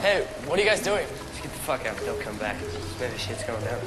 Hey, what are you guys doing? Just get the fuck out. They'll come back. Maybe shit's going down.